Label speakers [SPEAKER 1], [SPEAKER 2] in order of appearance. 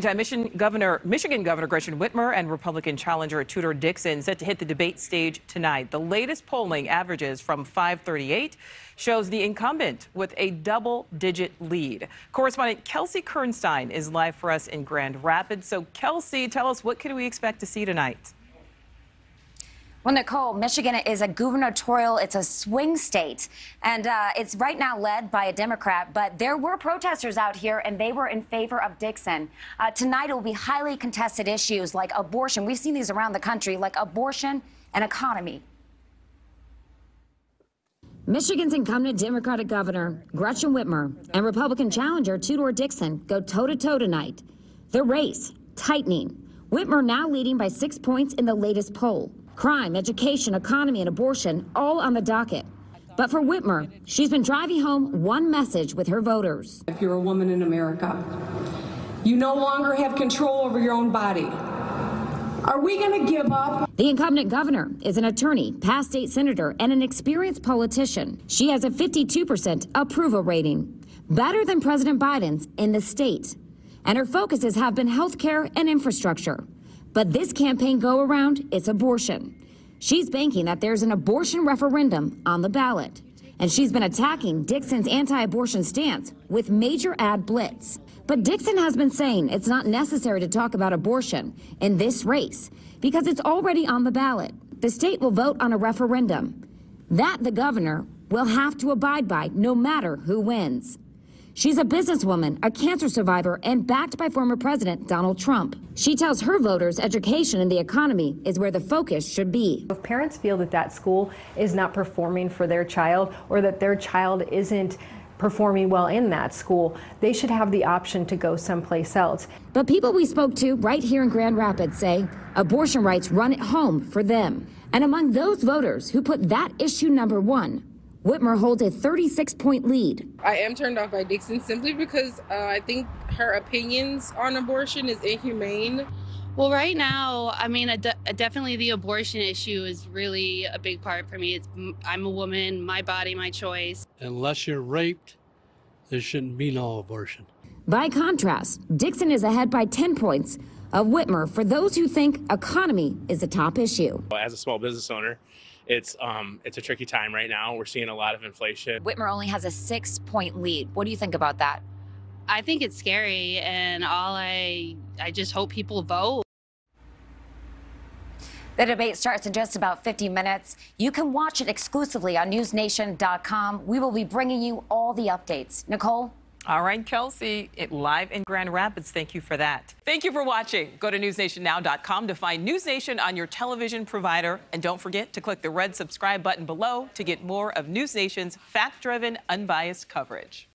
[SPEAKER 1] Michigan Governor, Michigan Governor Gretchen Whitmer and Republican challenger Tudor Dixon set to hit the debate stage tonight. The latest polling averages from 538 shows the incumbent with a double-digit lead. Correspondent Kelsey Kernstein is live for us in Grand Rapids. So, Kelsey, tell us what can we expect to see tonight?
[SPEAKER 2] Well, Nichole, Michigan is a gubernatorial, it's a swing state, and uh, it's right now led by a Democrat, but there were protesters out here, and they were in favor of Dixon. Uh, tonight, it will be highly contested issues like abortion. We've seen these around the country, like abortion and economy. Michigan's incumbent Democratic governor, Gretchen Whitmer, and Republican challenger Tudor Dixon go toe-to-toe -to -toe tonight. The race tightening. Whitmer now leading by six points in the latest poll. Crime, education, economy, and abortion all on the docket. But for Whitmer, she's been driving home one message with her voters.
[SPEAKER 3] If you're a woman in America, you no longer have control over your own body. Are we going to give up?
[SPEAKER 2] The incumbent governor is an attorney, past state senator, and an experienced politician. She has a 52% approval rating, better than President Biden's in the state. And her focuses have been health care and infrastructure. But this campaign go around, it's abortion. She's banking that there's an abortion referendum on the ballot. And she's been attacking Dixon's anti abortion stance with major ad blitz. But Dixon has been saying it's not necessary to talk about abortion in this race because it's already on the ballot. The state will vote on a referendum. That the governor will have to abide by no matter who wins. She's a businesswoman, a cancer survivor, and backed by former President Donald Trump. She tells her voters education and the economy is where the focus should be.
[SPEAKER 4] If parents feel that that school is not performing for their child or that their child isn't performing well in that school, they should have the option to go someplace else.
[SPEAKER 2] But people we spoke to right here in Grand Rapids say abortion rights run at home for them. And among those voters who put that issue number one Whitmer holds a 36 point lead.
[SPEAKER 5] I am turned off by Dixon simply because uh, I think her opinions on abortion is inhumane.
[SPEAKER 6] Well, right now, I mean, a de a definitely the abortion issue is really a big part for me. It's, I'm a woman, my body, my choice.
[SPEAKER 7] Unless you're raped, there shouldn't be no abortion.
[SPEAKER 2] By contrast, Dixon is ahead by 10 points of Whitmer for those who think economy is a top issue.
[SPEAKER 8] As a small business owner, it's um, it's a tricky time right now. We're seeing a lot of inflation.
[SPEAKER 2] Whitmer only has a six point lead. What do you think about that?
[SPEAKER 6] I think it's scary, and all I I just hope people vote.
[SPEAKER 2] The debate starts in just about 50 minutes. You can watch it exclusively on NewsNation.com. We will be bringing you all the updates. Nichole?
[SPEAKER 1] All right, Kelsey, it live in Grand Rapids. Thank you for that. Thank you for watching. Go to newsnationnow.com to find News Nation on your television provider. And don't forget to click the red subscribe button below to get more of News Nation's fact driven, unbiased coverage.